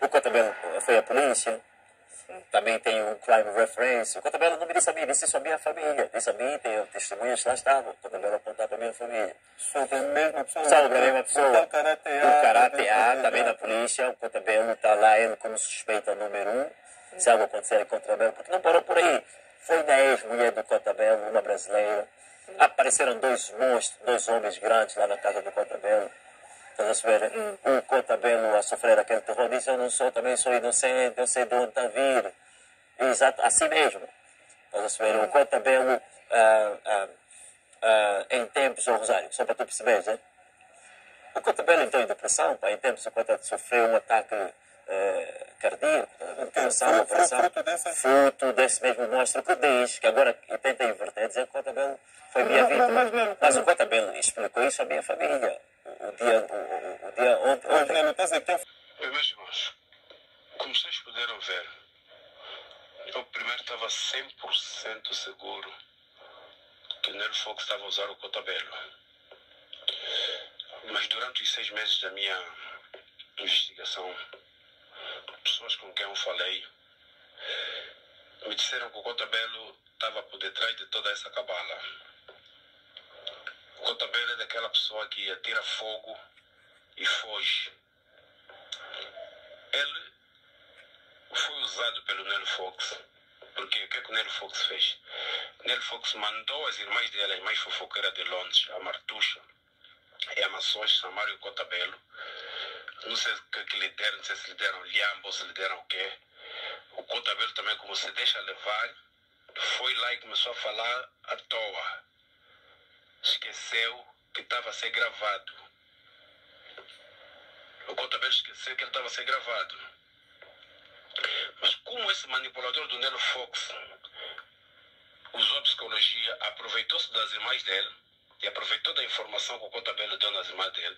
O Cotabelo foi a polícia. Também tem o crime reference. O Cotabelo não me disse a mim, disse só a minha família. Disse a mim, tem testemunhas lá estavam. O Cotabelo apontar para a minha família. Sobre a mesma pessoa. Sobre a mesma pessoa. Então, Karate A. O Karate A também na polícia. O Cotabelo está lá, ele como suspeita número um. Se algo acontecer com o Cotabelo, porque não parou por aí. Foi da ex-mulher do Cotabelo, uma brasileira. Apareceram dois monstros, dois homens grandes lá na casa do Cotabelo. Estás a ver? O Cotabelo a sofrer aquele terror disse: Eu não sou, também sou inocente, eu sei de onde está a vir. Exato, assim mesmo. Estás a ver? O Cotabelo, ah, ah, ah, em tempos, o Rosário, só para tu perceberes, né? O Cotabelo entrou em depressão, pá, em tempos o Cotabelo sofreu um ataque eh, cardíaco, depressão, foi depressão. fruto dessa- Fruto desse mesmo monstro que diz, que agora e tenta inverter, dizer que o Cotabelo foi minha Mas- vítima. mas, Mas o Cotabelo explicou isso à minha família. O dia, o, dia ontem Nelo, estás aqui meus irmãos, como vocês puderam ver, eu primeiro estava 100% seguro que Nero Fox estava a usar o cotabelo. Mas durante os seis meses da minha investigação, pessoas com quem eu falei me disseram que o cotabelo estava por detrás de toda essa cabala. Cotabelo é daquela pessoa que atira fogo e foge. Ele foi usado pelo Nelo Fox. Porque o que, é que o Nelo Fox fez? O Fox mandou as irmãs dele, as mais fofoqueiras de Londres, a Martuxa e a Mações, chamarem o Cotabelo. Não sei o que, que lhe deram, não sei se lhe deram ou se lhe deram o quê. O Cotabelo também, como se deixa levar, foi lá e começou a falar à toa. Esqueceu que estava a ser gravado. O Cotabelo esqueceu que ele estava a ser gravado. Mas como esse manipulador do Nelo Fox usou a psicologia, aproveitou-se das irmãs dele e aproveitou da informação que o Cotabelo deu nas irmãs dele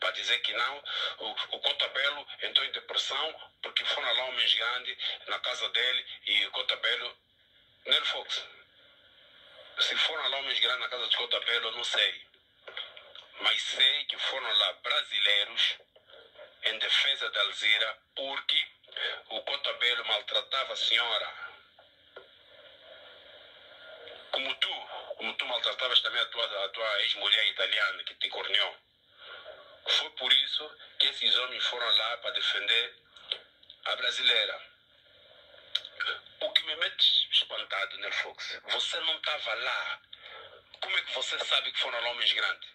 para dizer que não, o, o Cotabelo entrou em depressão porque foram lá homens grandes na casa dele e o Cotabelo... Nelo Fox, se foram lá homens grandes na casa do Cotabelo, eu não sei. Mas sei que foram lá brasileiros em defesa da Alzira porque o Cotabelo maltratava a senhora. Como tu, como tu maltratavas também a tua, a tua ex-mulher italiana que te corneou. Foi por isso que esses homens foram lá para defender a brasileira. O que me mete espantado, né, Fox? Você não estava lá. Como é que você sabe que foram homens grandes?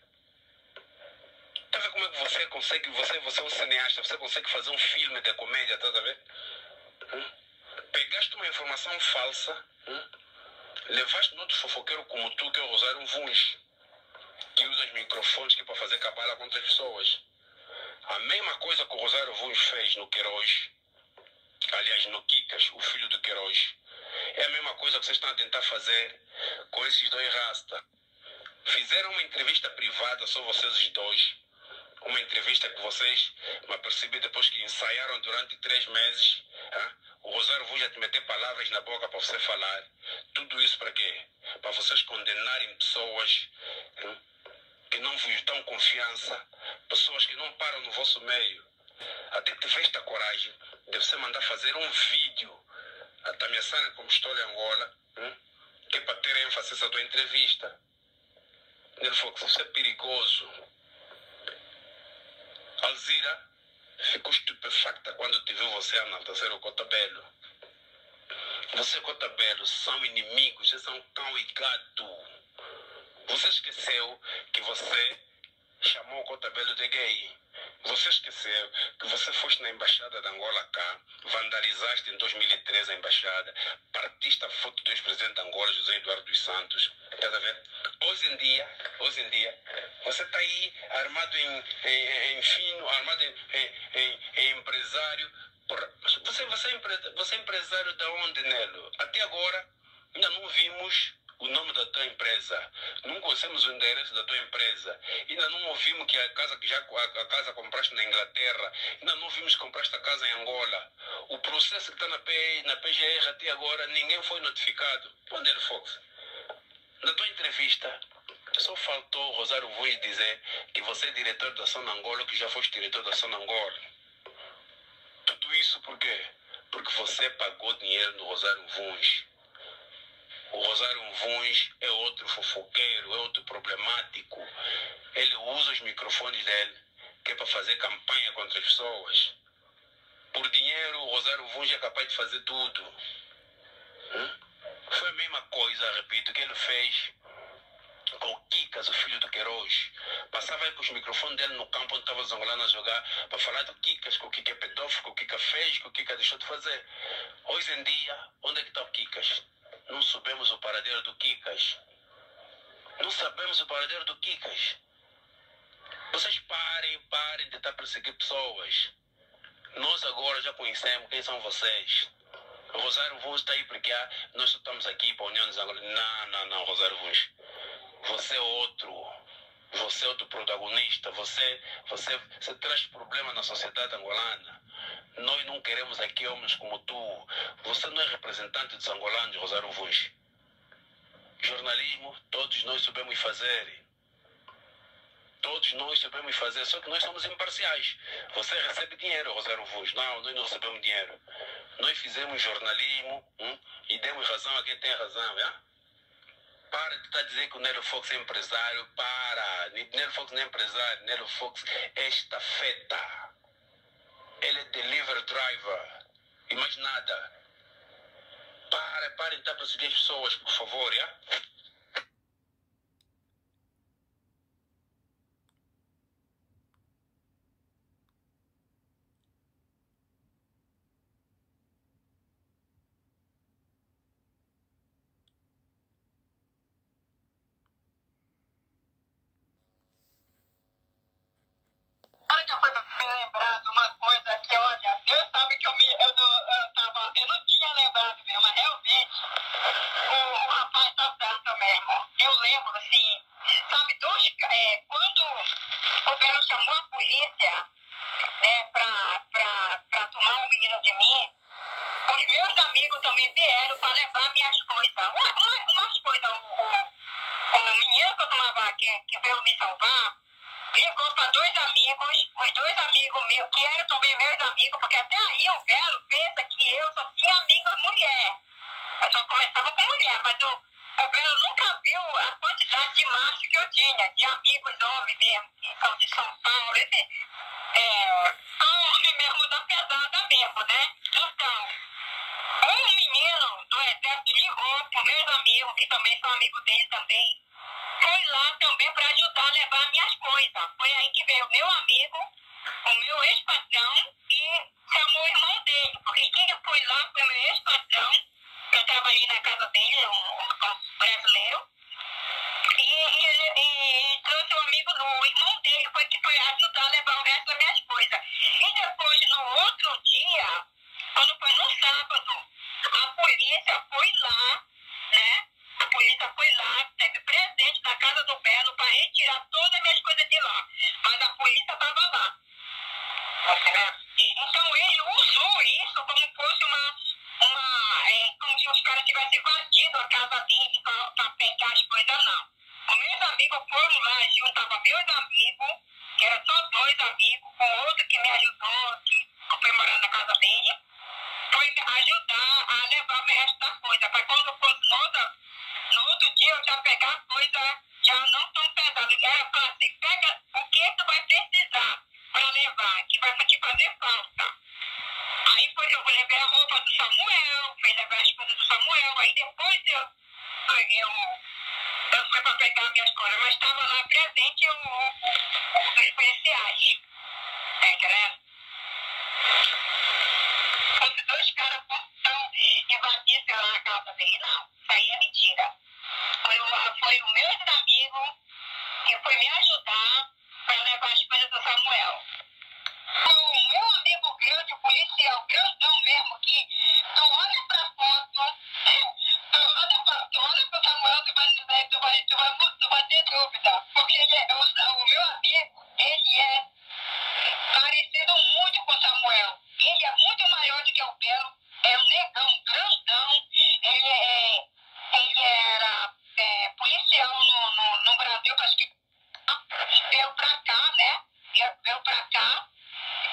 Tá vendo como é que você consegue, você, você é um cineasta, você consegue fazer um filme de comédia, tá a ver? Hum? Pegaste uma informação falsa, hum? levaste no outro fofoqueiro como tu, que é o Rosário Vuns, que usa os microfones que para fazer cabala contra as pessoas. A mesma coisa que o Rosário Vuns fez no Queiroz, aliás, no Kikas, o filho do Queiroz, é a mesma coisa que vocês estão a tentar fazer com esses dois rasta. Fizeram uma entrevista privada, só vocês dois, uma entrevista que vocês, me percebi depois que ensaiaram durante três meses. ah, O Rosário Vuz já te meter palavras na boca para você falar. Tudo isso para quê? Para vocês condenarem pessoas hum, que não vos dão confiança, pessoas que não param no vosso meio. Até que tiveste a coragem de você mandar fazer um vídeo ameaçarem como estou em Angola, hum, que é para ter ênfase essa tua entrevista. Ele falou que isso é perigoso. Alzira ficou estupefacta quando te viu você enaltecer o Cotabelo. Você e o Cotabelo são inimigos, vocês são cão e gato. Você esqueceu que você chamou o Cotabelo de gay. Você esqueceu que você foste na embaixada de Angola cá, vandalizaste em 2013 a embaixada, partiste a foto do ex-presidente de Angola, José Eduardo dos Santos. Estás a ver? Hoje em dia, hoje em dia, você está aí armado em, em, em fino, armado em, em, em- em empresário. Você, você, é empre- você é empresário da onde, Nelo? Até agora, ainda não vimos o nome da tua empresa. Não conhecemos o endereço da tua empresa. Ainda não ouvimos que a casa que já a, casa compraste na Inglaterra. Ainda não vimos que compraste a casa em Angola. O processo que está na, P, na PGR até agora, ninguém foi notificado. Onde é Fox? Na tua entrevista, só faltou Rosário Vuz dizer que você é diretor da Ação Angola, que já foste diretor da Ação Angola. Tudo isso por quê? Porque você pagou dinheiro no Rosário Vuns. O Rosário Vuns é outro fofoqueiro, é outro problemático. Ele usa os microfones dele, que é para fazer campanha contra as pessoas. Por dinheiro, o Rosário Vuns é capaz de fazer tudo. Hum? Foi a mesma coisa, repito, que ele fez com o Kikas, o filho do Queiroz. Passava com os microfones dele no campo onde estava os angolanos a jogar para falar do Kikas, que o Kika é pedófilo, que o Kika fez, que o Kika deixou de fazer. Hoje em dia, onde é que está o Kikas? Não sabemos o paradeiro do Kikas. Não sabemos o paradeiro do Kikas. Vocês parem, parem de estar perseguindo pessoas. Nós agora já conhecemos quem são vocês. Rosário Vuz está aí porque ah, nós estamos aqui para a União dos Angolanos. Não, não, não, Rosário Vuz. Você é outro. Você é outro protagonista. Você, você, você traz problema na sociedade angolana. Nós não queremos aqui homens como tu. Você não é representante dos angolanos, Rosário Vuz. Jornalismo, todos nós sabemos fazer. Todos nós sabemos fazer, só que nós somos imparciais. Você recebe dinheiro, Rosário Vuz. Não, nós não recebemos dinheiro. Nós fizemos jornalismo hum, e demos razão a quem tem razão. É? Para de estar dizendo que o Nelo Fox é empresário. Para. Nelo Fox não é empresário. Nelo Fox é estafeta. Ele é delivery driver. E mais nada. Para, para de estar perseguindo as pessoas, por favor. É? Lembro, assim, sabe, dois, é, quando o Belo chamou a polícia né, pra, pra, pra tomar um menino de mim, os meus amigos também vieram para levar minhas coisas. Uma, uma, umas coisas, o, o, o menino que eu tomava, que, que veio me salvar, ligou para dois amigos, os dois amigos meus, que eram também meus amigos, porque até aí o Belo pensa que eu só tinha amiga mulher. Eu só começava com mulher, mas o, o Belo nunca viu a quantidade de macho que eu tinha, de amigos homens mesmo, que são de São Paulo, esse, é, são homem mesmo da pesada mesmo, né? Então, um menino do exército ligou para meus amigos, que também são amigos dele também, foi lá também para ajudar a levar minhas coisas. Foi aí que veio o meu amigo, o meu ex-patrão, e chamou o irmão dele. Porque quem foi lá foi o meu ex-patrão, que eu trabalhei na casa dele, um, um brasileiro. E, e, e trouxe o amigo do o irmão dele, foi que foi ajudar a levar o resto das minhas coisas. E depois, no outro dia, quando foi no sábado, a polícia foi lá, né? A polícia foi lá, teve presente na casa do Belo para retirar todas as minhas coisas de lá. Mas a polícia estava lá. Então ele usou isso como fosse uma. uma é, como se os caras tivessem invadido a casa dele as coisas, não. Os meus amigos foram lá, juntavam meus amigos, que eram só dois amigos, com outro que me ajudou, que foi morar na casa dele, foi ajudar a levar o resto da coisa. Para quando fosse no outro, no outro dia eu já pegar a coisa já não tão pesada. Já era falar assim, pega o que tu vai precisar para levar, que vai te fazer falta. Aí foi eu levei a roupa do Samuel, fui levar as coisas do Samuel, aí depois eu peguei o. Fui para pegar minhas coisas, mas estava lá presente o, os policiais. Tá entendendo? Os dois caras estão invadissem lá a casa dele. Não, isso aí é mentira. Foi o, foi o meu amigo que foi me ajudar para levar as coisas do Samuel. O meu amigo grande, o policial, grandão mesmo, que tu olha pra tu vai, tu vai, tu vai, tu vai, tu vai ter dúvida. Porque ele é, o, o meu amigo, ele é parecido muito com o Samuel. Ele é muito maior do que o Belo, é um negão, grandão. Ele, é, ele era é, policial no, no, no Brasil, acho que veio pra cá, né? Veio, veio pra cá.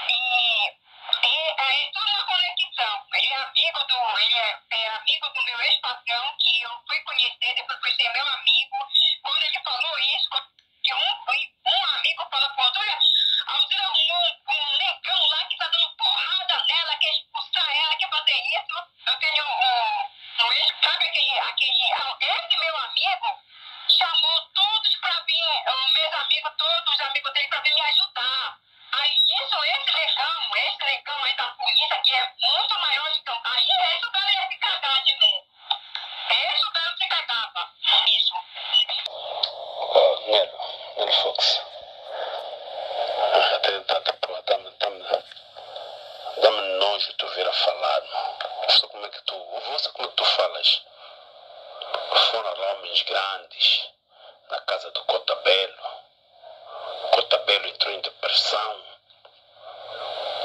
E, e aí tu amigo do. Ele é, é amigo do ex-patrão, que eu fui conhecer, depois fui ser meu amigo. Quando ele falou isso, que um, foi- um amigo falou pro outro, olha, Alzira arrumou um, um negão lá que tá dando porrada nela, quer expulsar ela, quer fazer isso. Eu tenho um, um ex, sabe aquele, aquele. ah, Esse meu amigo chamou todos pra vir, os meus amigos, todos os amigos dele pra vir me ajudar. Aí isso, esse negão, esse negão aí da polícia, que é muito maior de campo, aí esse o cara ia se cagar de mim. Esse o cara se cagava. Isso. Oh, Nelo, Nelo Fox. Até, até, até, pô, dá-me, dá-me, dá-me nojo tu vir a falar. Você como é que tu, você como é que tu falas? Foram lá homens grandes na casa do Cotabelo. Cotabelo entrou em depressão.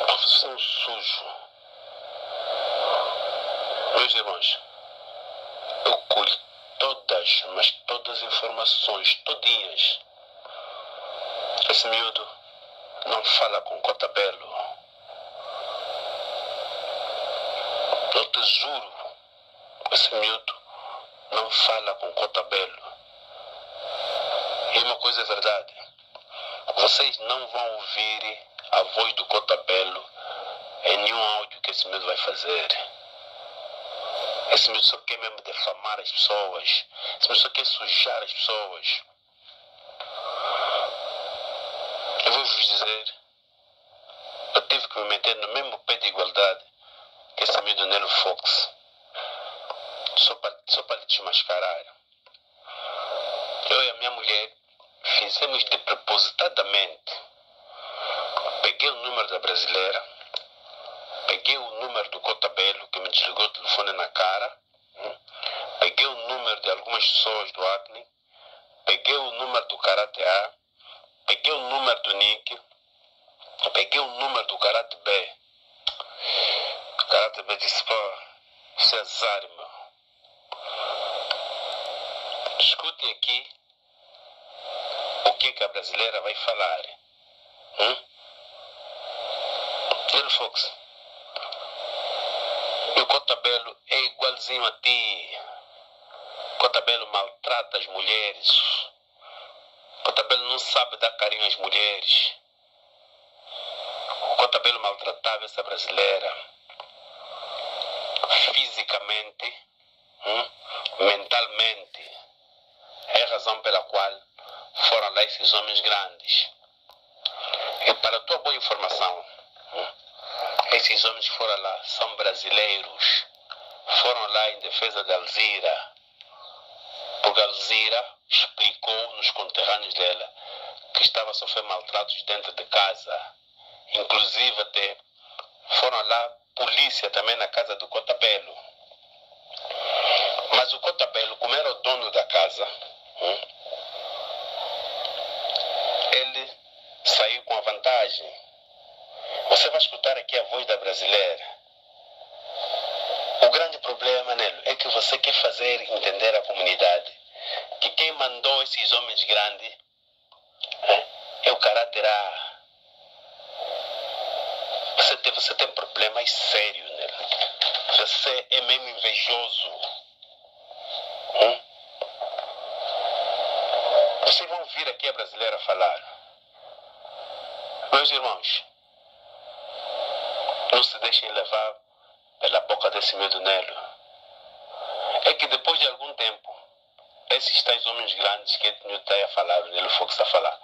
Você é um sujo. Meus irmãos, eu colhi todas, mas todas as informações, todinhas. Esse miúdo não fala com Cotabelo. Eu te juro, esse miúdo com Cotabelo. E uma coisa é verdade. Vocês não vão ouvir a voz do Cotabelo em nenhum áudio que esse miúdo vai fazer. Esse miúdo só quer mesmo defamar as pessoas. Esse miúdo só quer sujar as pessoas. Eu vou vos dizer, eu tive que me meter no mesmo pé de igualdade que esse miúdo Nelo Fox. Só para só para lhe desmascarar. Eu e a minha mulher fizemos de propositadamente. Peguei o número da brasileira, peguei o número do Cotabelo, que me desligou o telefone na cara, hum, peguei o número de algumas pessoas do Acne, peguei o número do Karate A, peguei o número do Nick, peguei o número do Karate B. O Karate B disse, pô, isso é azar, meu. Escutem aqui o que, que a brasileira vai falar. Hum? Little Fox, e o Cotabelo é igualzinho a ti. Cotabelo maltrata as mulheres. Cotabelo não sabe dar carinho às mulheres. O Cotabelo maltratava essa brasileira. Fisicamente, hum, mentalmente. É a razão pela qual foram lá esses homens grandes. E para a tua boa informação, esses homens que foram lá são brasileiros. Foram lá em defesa de Alzira. Porque Alzira explicou nos conterrâneos dela que estava a sofrer maltratos dentro de casa. Inclusive até foram lá polícia também na casa do Cotabelo. Mas o Cotabelo, como era o dono da casa, hum, ele saiu com a vantagem. Você vai escutar aqui a voz da brasileira. O grande problema, Nelo, é que você quer fazer entender à comunidade que quem mandou esses homens grandes é, é o caráter A. Você tem, você tem problemas sérios, Nelo. Você é mesmo invejoso. Hum? Vocês vão ouvir aqui a brasileira falar. Meus irmãos, não se deixem levar pela boca desse medo Nelo. É que depois de algum tempo, esses tais homens grandes que ele está a falar, o Nelo Fox está a falar,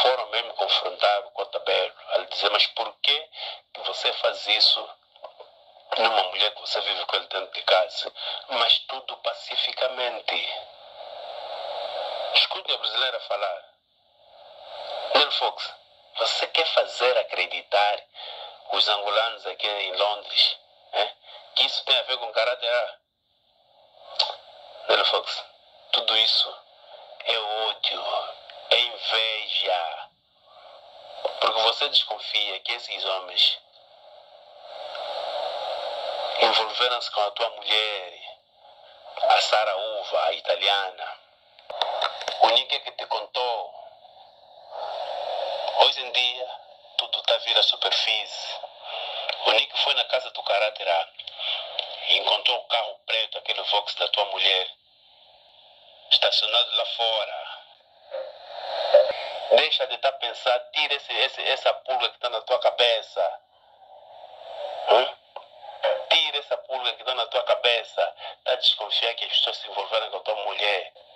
foram mesmo confrontar o Cotabelo, a dizer, mas por que, que você faz isso numa mulher que você vive com ele dentro de casa? Mas tudo pacificamente. Escute a brasileira falar. Nelo Fox, você quer fazer acreditar os angolanos aqui em Londres é? que isso tem a ver com caráter A? Nelo Fox, tudo isso é ódio, é inveja. Porque você desconfia que esses homens envolveram-se com a tua mulher, a Sara Uva, a italiana. O que te contou. Hoje em dia, tudo está a vir à superfície. O Nick foi na casa do Caráterá e encontrou o carro preto, aquele Vox da tua mulher, estacionado lá fora. Deixa de estar tá pensando, tira esse, esse, essa pulga que está na tua cabeça. Hum? Tira essa pulga que está na tua cabeça. Está a desconfiar que as pessoas se envolveram com a tua mulher.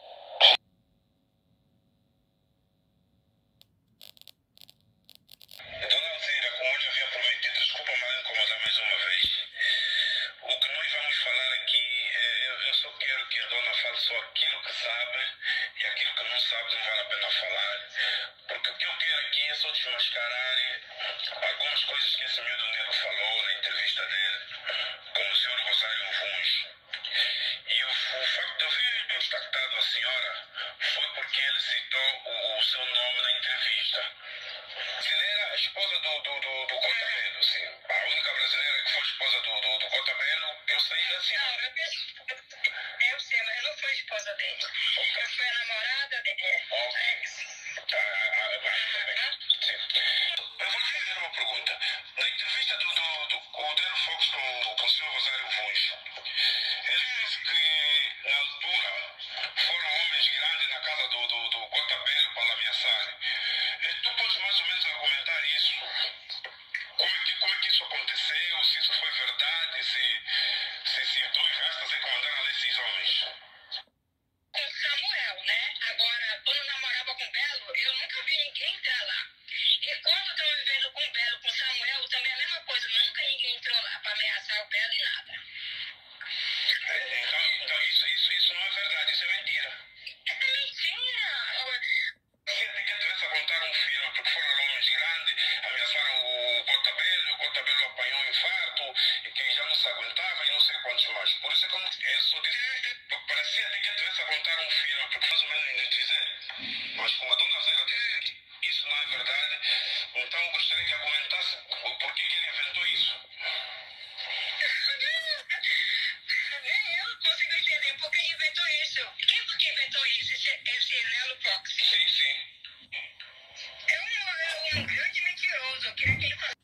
não vale a pena falar, porque o que eu quero aqui é só desmascarar algumas coisas que esse miúdo negro falou na entrevista dele com o senhor Rosário Vunge. E o, o facto de eu ter contactado a senhora foi porque ele citou o, o seu nome na entrevista. Brasileira, a esposa do, do, do, do Cotabelo, sim. A única brasileira que foi esposa do, do, do Cotabelo, eu sei da senhora. Não, eu sei, mas eu não fui esposa dele. Eu fui a namorada dele. Mornings. Uh, quiero que lo haga.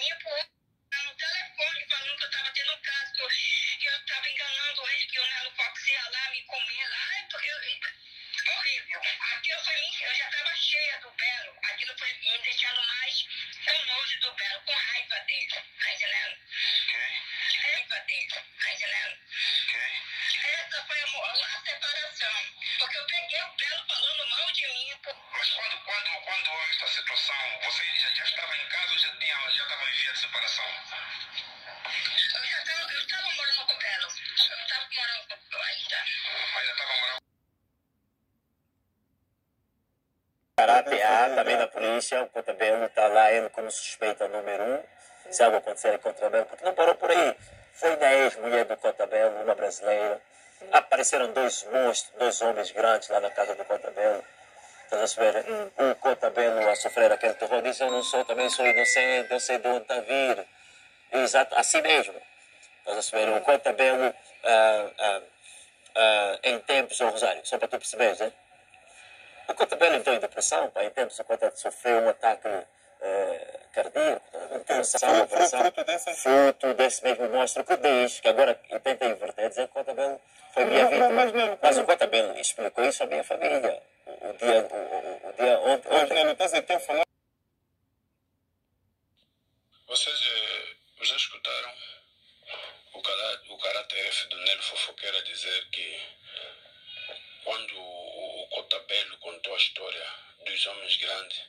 Mim pro no telefone falando que eu tava tendo um caso, como suspeita número um. Se algo acontecer com o Cotabelo, porque não parou por aí. Foi na ex-mulher do Cotabelo, uma brasileira. Apareceram dois monstros, dois homens grandes lá na casa do Cotabelo. Estás a ver? O Cotabelo a sofrer aquele terror disse: Eu não sou, também sou inocente, eu sei de onde está a vir. Exato, assim mesmo. Estás a ver? O Cotabelo, ah, ah, ah, em tempos, o Rosário, só para tu perceberes, né? O Cotabelo entrou em depressão, pá, em tempos o Cotabelo sofreu um ataque eh, cardíaco, depressão, Fruto- desse mesmo monstro que diz, que agora tenta inverter, dizer que o Cotabelo foi minha não, mas o Cotabelo explicou isso à minha família. O, dia, o, o- dia ontem, ontem. Vocês eh, já escutaram o, cará- o caráter F do Nelo Fofoqueira dizer que quando o Cotabelo contou a história dos homens grandes,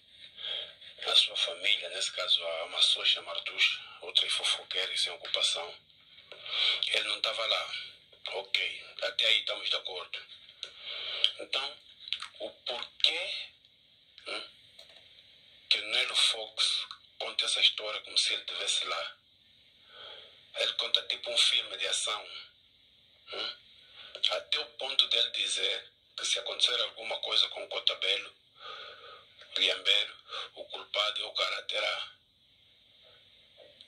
a sua família, nesse caso a Massocha Martuxa, outra fofoqueira sem ocupação, ele não estava lá. Ok, até aí estamos de acordo. Então, o porquê hum, que o Nelo Fox conta essa história como se ele estivesse lá. Ele conta tipo um filme de ação. hum? Até o ponto dele dizer que se acontecer alguma coisa com o Cotabelo, Liambeiro, o culpado é o caráter A.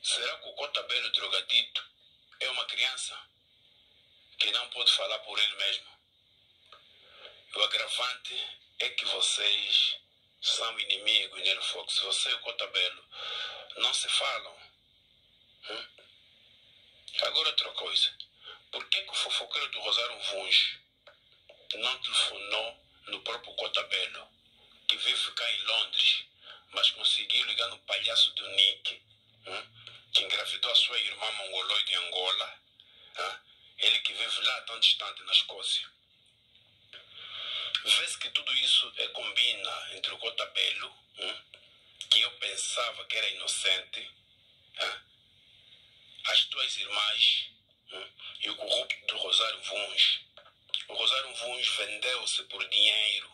Será que o Cotabelo drogadito é uma criança que não pode falar por ele mesmo? O agravante é que vocês são inimigos, Nero Fox. Você e o Cotabelo não se falam. Hum? Agora outra coisa. Por que, que o fofoqueiro do Rosário Vuns não telefonou no próprio Cotabelo, que vive cá em Londres, mas conseguiu ligar no palhaço do Nick, hum? que engravidou a sua irmã mongoloide em Angola, hã? ele que vive lá tão distante na Escócia. Vê-se que tudo isso é, combina entre o Cotabelo, hum? que eu pensava que era inocente, as tuas irmãs hum? e o corrupto do Rosário Vuns. O Rosário Vuns vendeu-se por dinheiro,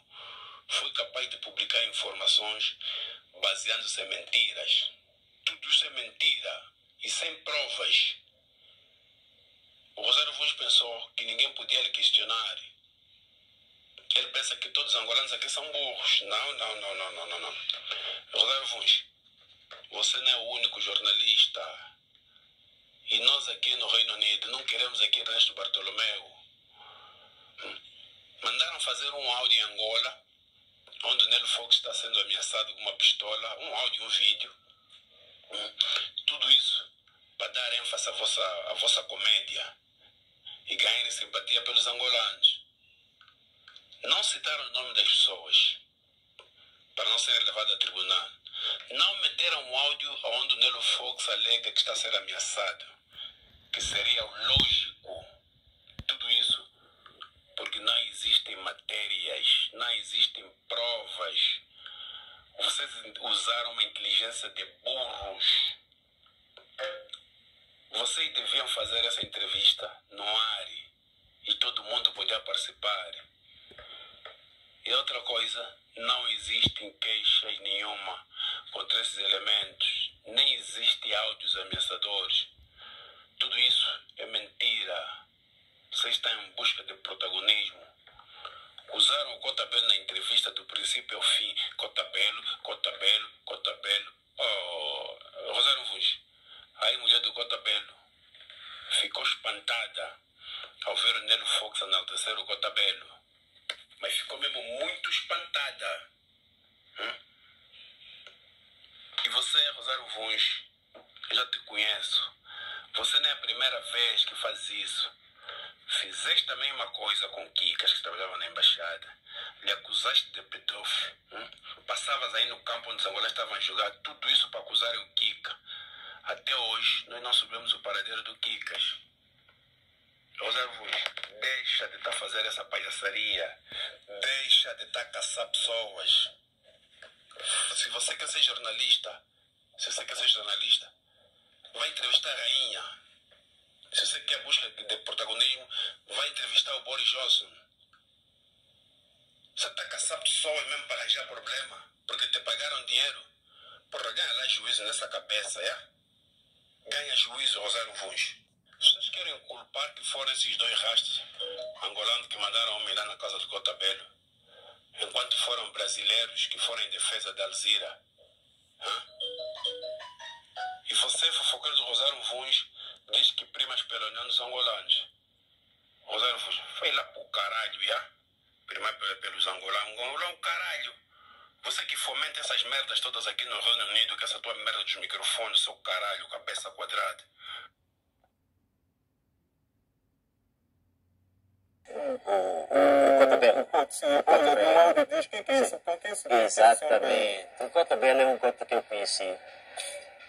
foi capaz de publicar informações baseando-se em mentiras. Tudo isso é mentira e sem provas. O Rosário Vuns pensou que ninguém podia lhe questionar. Ele pensa que todos os angolanos aqui são burros. Não, não, não, não, não, não. Rosário Vuns, você não é o único jornalista. E nós aqui no Reino Unido não queremos aqui Ernesto Bartolomeu. Hum. Mandaram fazer um áudio em Angola, onde o Nelo Fox está sendo ameaçado com uma pistola, um áudio um vídeo. Tudo isso para dar ênfase à vossa, à vossa comédia e ganharem simpatia pelos angolanos. Não citaram o nome das pessoas para não serem levados a tribunal. Não meteram um áudio onde o Nelo Fox alega que está a ser ameaçado, que seria o lógico. Porque não existem matérias, não existem provas. Vocês usaram uma inteligência de burros. Vocês deviam fazer essa entrevista no ar e todo mundo podia participar. E outra coisa, não existem queixas nenhuma contra esses elementos, nem existe áudios ameaçadores. Tudo isso é mentira. Vocês estão em busca de protagonismo. O acusaram o Cotabelo na entrevista do princípio ao fim. Cotabelo, Cotabelo, Cotabelo. Oh, Rosário Vuz, aí mulher do Cotabelo ficou espantada ao ver o Nelo Fox enaltecer o Cotabelo. Mas ficou mesmo muito espantada. Hum? E você, Rosário Vuns, eu já te conheço. Você não é a primeira vez que faz isso. Fizeste a mesma coisa com Kikas que trabalhava na embaixada. Lhe acusaste de pedófilo. Hum? Passavas aí no campo onde os angolanos estavam a jogar tudo isso para acusarem o Kika. Até hoje, nós não sabemos o paradeiro do Kikas. Rosário Vuz, deixa de estar tá fazendo essa palhaçaria. Deixa de estar tá caçar pessoas. Se você quer ser jornalista, se você quer ser jornalista, vai entrevistar a rainha. Se você quer busca de protagonismo, vai entrevistar o Boris Johnson. Você está caçando pessoas mesmo para arranjar problema, porque te pagaram dinheiro. Porra, ganha lá juízo nessa cabeça, é? Ganha juízo, Rosário Vuns. Vocês querem culpar que foram esses dois rastros angolanos que mandaram homem lá na casa do Cotabelo, enquanto foram que foram em defesa da Alzira. Hã? E você, fofoqueiro do Rosário Vuns, diz que primas pelonanos angolanos. Rosário Vuns, foi lá pro caralho, já? Prima pelos angolanos. Angola um caralho. Você que fomenta essas merdas todas aqui no Reino Unido, com essa tua merda dos microfones, seu caralho, cabeça quadrada. O Cotabelo. Sim, no áudio diz quem que é isso? Quem que é isso? Exatamente. O Cotabelo é um cota que eu conheci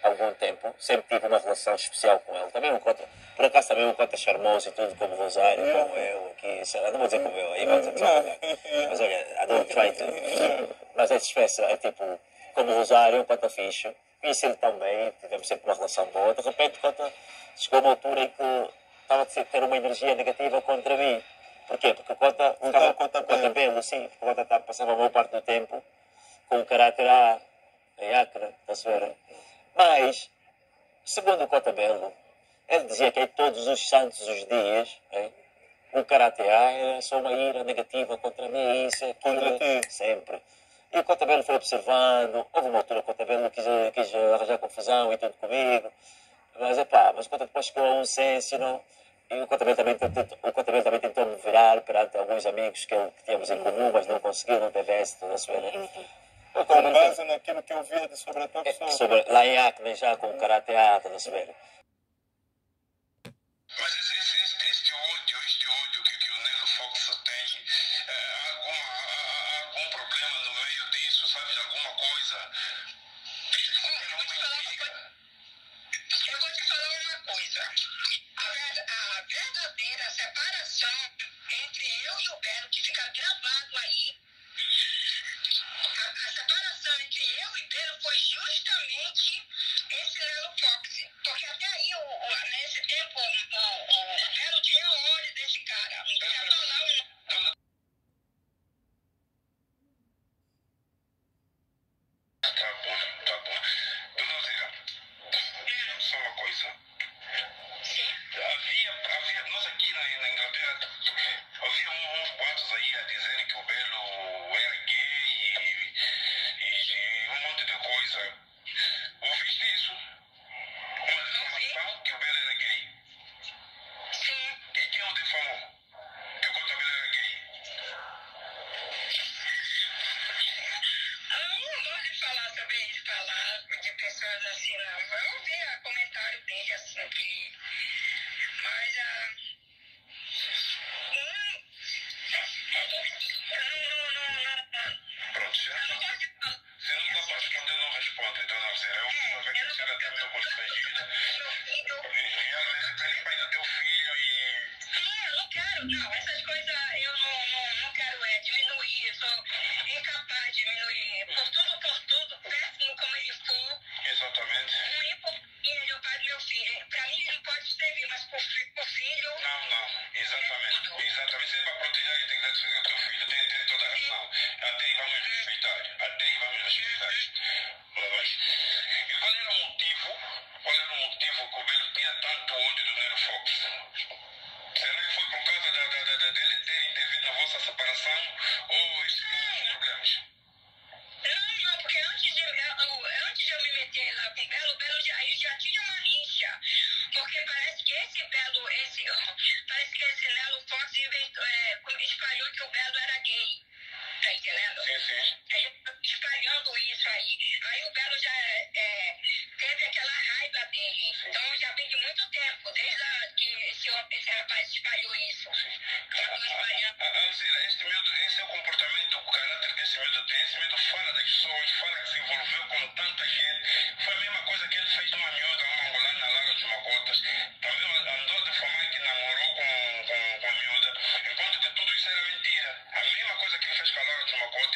há algum tempo. Sempre tive uma relação especial com ele. Também um cota, por acaso também um cota charmoso e tudo, como Rosário, como eu, aqui, sei lá, não vou dizer como eu, aí vamos Mas olha, I don't try to. Mas essa espécie é tipo, como Rosário, um cota fixe. Conheci ele também, tivemos sempre uma relação boa. De repente, o cota chegou uma altura em que estava a ter uma energia negativa contra mim. Porquê? Porque o Cota estava Cota o Cota Belo, sim, porque o Cota estava- passava a maior parte do tempo com um caráter A, em Acre, está a ver? Mas, segundo o Cota Belo, ele dizia que em todos os santos os dias, hein, o caráter A era só uma ira negativa contra mim, isso, aquilo, sempre. E o Cota Belo foi observando, houve uma altura que o Cota Belo quis, quis arranjar confusão e tudo comigo, mas é pá, mas quando depois chegou a um senso, não? E o tentou- o tentou me virar perante alguns amigos que, eu- que tínhamos em comum, mas não conseguiu, não teve êxito na sua O Com base naquilo que eu via de sobre a tua é, pessoa. sobre, lá em Acre, já com o karatê A, tá a saber? Mas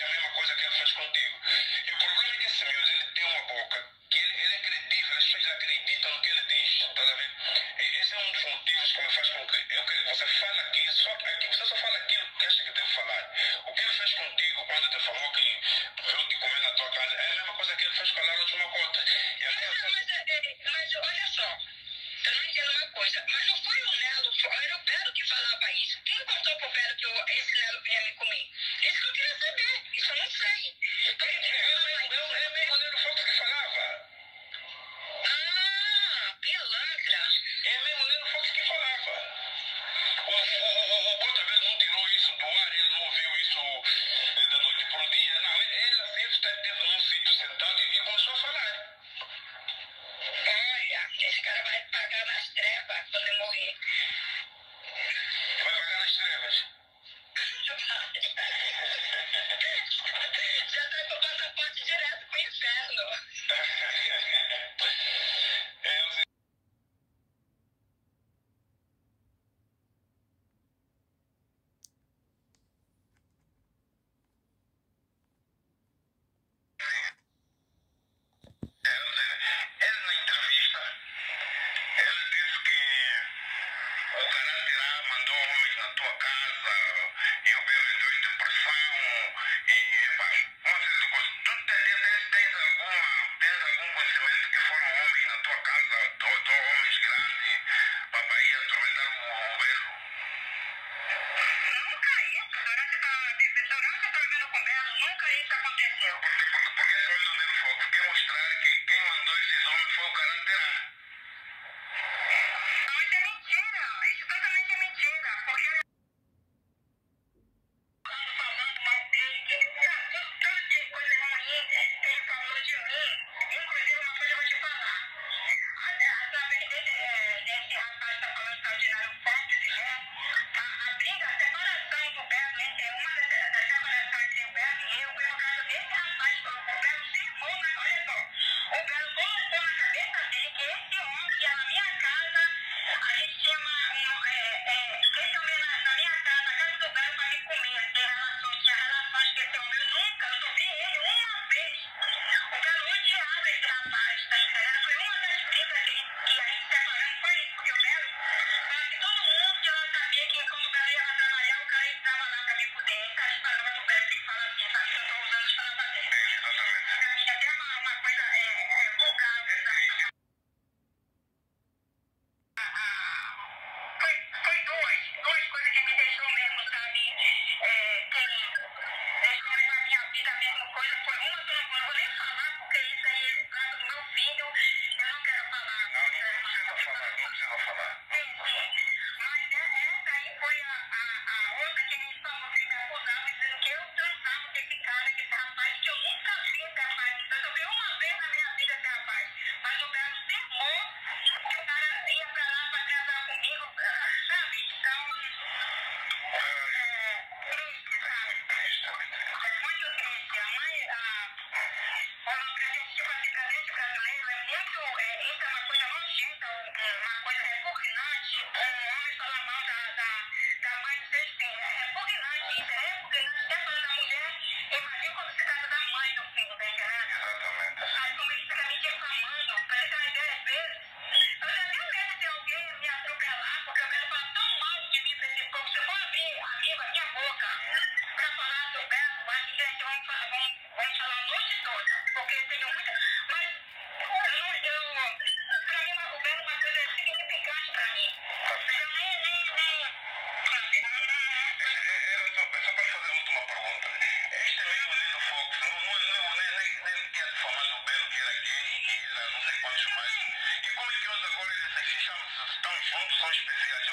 Yeah. na tua casa, não são especialistas.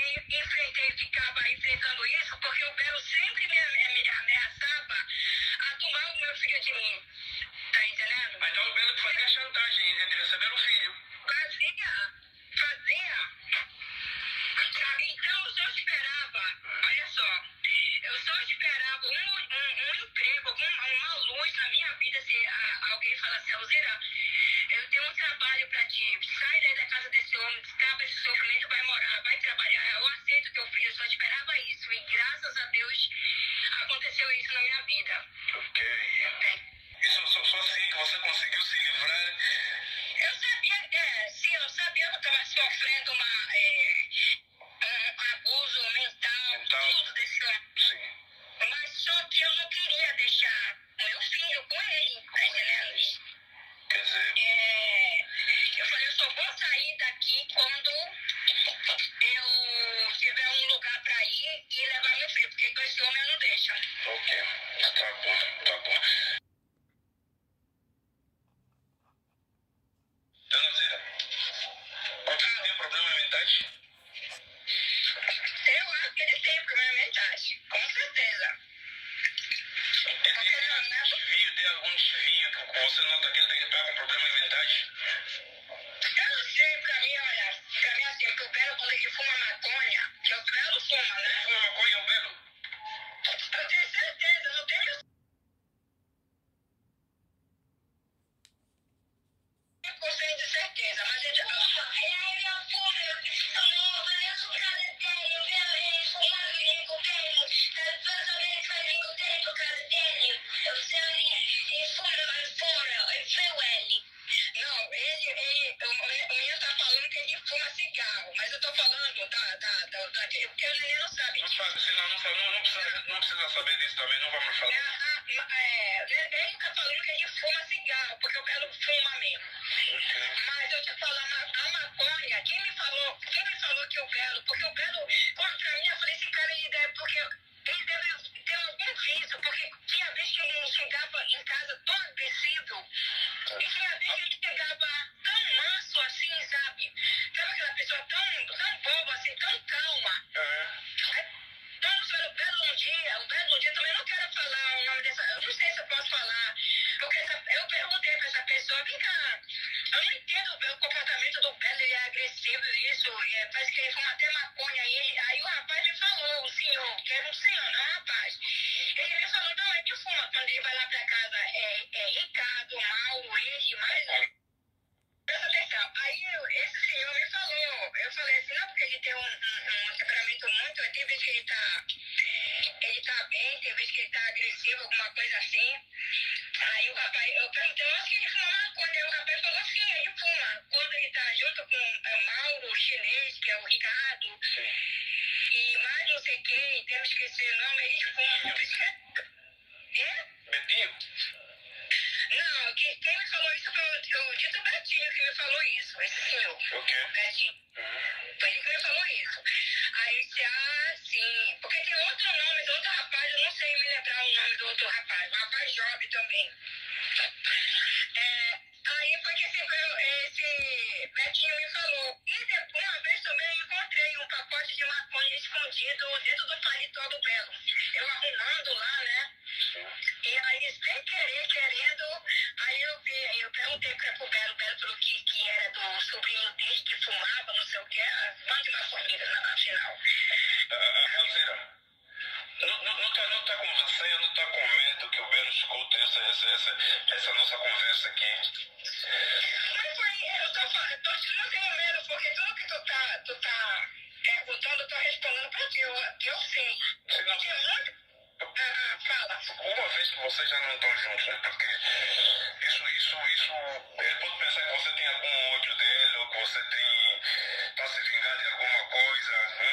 e enfrentei, ficava enfrentando isso porque o Belo sempre me, me ameaçava a tomar o meu filho de mim. Tá entendendo? Então o Belo fazia chantagem entre receber o filho. eu falei que fuma maconha, que eu quero fuma, né? Fuma maconha, eu pego eu falei assim, não, porque ele tem um, um, um temperamento muito, tem vezes que ele tá, é, ele tá bem, tem vezes que ele tá agressivo, alguma coisa assim. Aí o rapaz, eu perguntei onde que ele fuma maconha, o rapaz falou assim, ele fuma. Quando ele tá junto com é, o Mauro, o chinês, que é o Ricardo, e mais não sei quem, temos que ser nome, ele fuma. no dele ou que você tem, está se vingando de alguma coisa, né?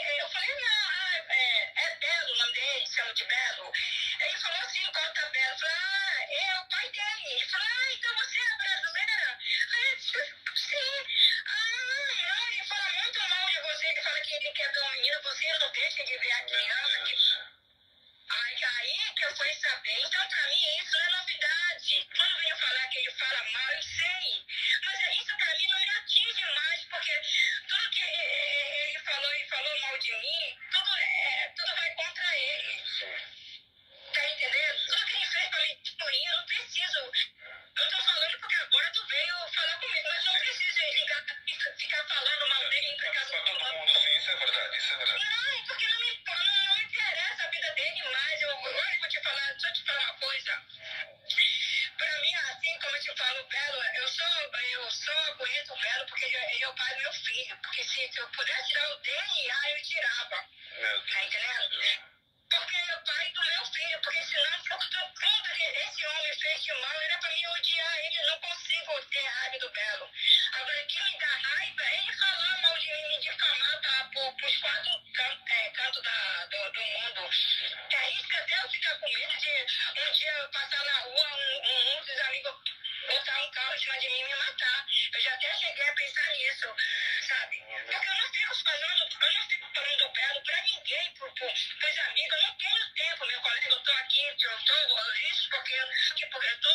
eu falei, não, ah, é, é Belo o nome dele, chama de Belo. Ele falou assim, qual tá Belo? Eu falei, ah, é o pai dele. Ele falou, ah, então você é brasileira? Aí eu disse, sim. Ah, não, ele fala muito mal de você, ele fala que ele quer dar um menino, você não deixa de ver a criança. muito. Pois, amigo, eu não tenho tempo, meu colega, eu estou aqui, eu estou isso porque, porque eu estou